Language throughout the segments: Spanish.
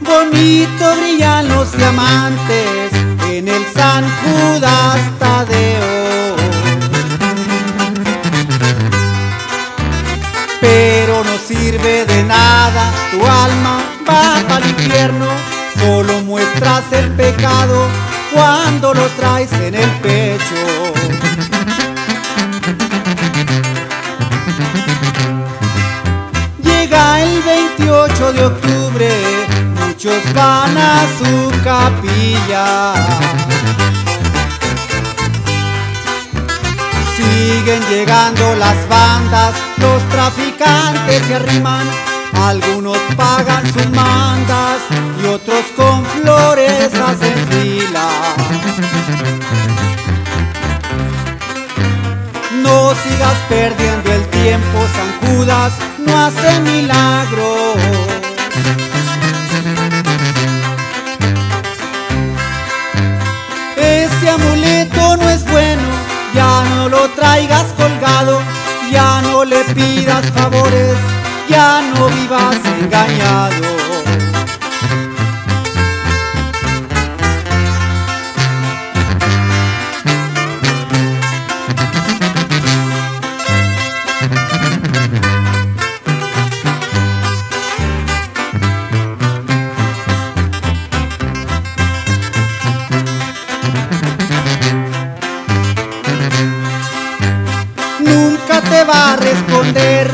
Bonito brillan los diamantes en el San Judas Pero no sirve de nada, tu alma va el infierno, solo muestras el pecado cuando lo traes en el pecho. Llega el 28 de octubre, muchos van a su capilla. Siguen llegando las bandas, los traficantes se arriman, algunos pagan sus mandas y otros con flores hacen fila. No sigas perdiendo el tiempo, San Judas no hace milagros. Lo traigas colgado, ya no le pidas favores, ya no vivas engañado. Nunca te va a responder,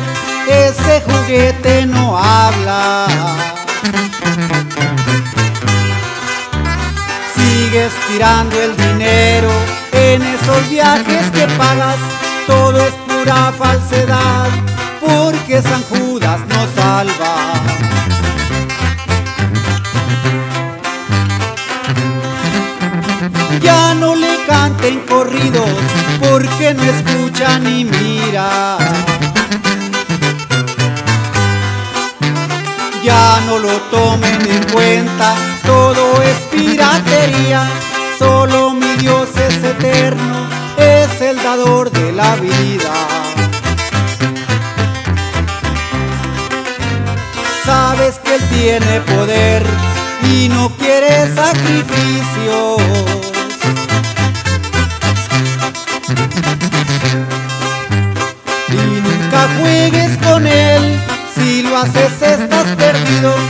ese juguete no habla. Sigues tirando el dinero en esos viajes que pagas, todo es pura falsedad, porque San Judas no salva. Ya no le canten corridos porque no escucha ni mira. Ya no lo tomen en cuenta, todo es piratería. Solo mi Dios es eterno, es el dador de la vida. Sabes que Él tiene poder y no quiere sacrificios. haces estás perdido.